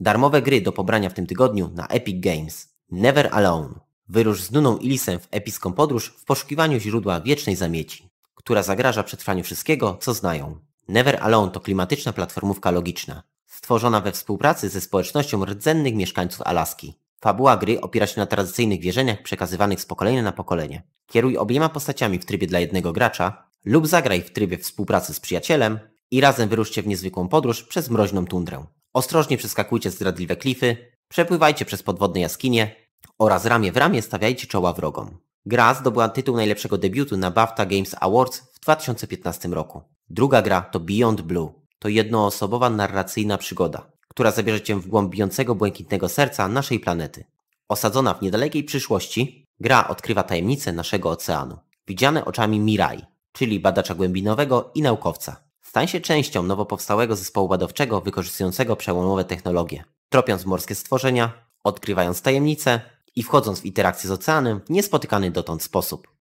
Darmowe gry do pobrania w tym tygodniu na Epic Games. Never Alone. Wyrusz z Nuną i w epicką podróż w poszukiwaniu źródła wiecznej zamieci, która zagraża przetrwaniu wszystkiego, co znają. Never Alone to klimatyczna platformówka logiczna, stworzona we współpracy ze społecznością rdzennych mieszkańców Alaski. Fabuła gry opiera się na tradycyjnych wierzeniach przekazywanych z pokolenia na pokolenie. Kieruj obiema postaciami w trybie dla jednego gracza lub zagraj w trybie współpracy z przyjacielem i razem wyruszcie w niezwykłą podróż przez mroźną tundrę. Ostrożnie przeskakujcie zdradliwe klify, przepływajcie przez podwodne jaskinie oraz ramię w ramię stawiajcie czoła wrogom. Gra zdobyła tytuł najlepszego debiutu na BAFTA Games Awards w 2015 roku. Druga gra to Beyond Blue. To jednoosobowa narracyjna przygoda, która zabierze Cię w głąb bijącego błękitnego serca naszej planety. Osadzona w niedalekiej przyszłości, gra odkrywa tajemnice naszego oceanu, widziane oczami Mirai, czyli badacza głębinowego i naukowca. Stań się częścią nowo powstałego zespołu badawczego wykorzystującego przełomowe technologie, tropiąc morskie stworzenia, odkrywając tajemnice i wchodząc w interakcję z oceanem w niespotykany dotąd sposób.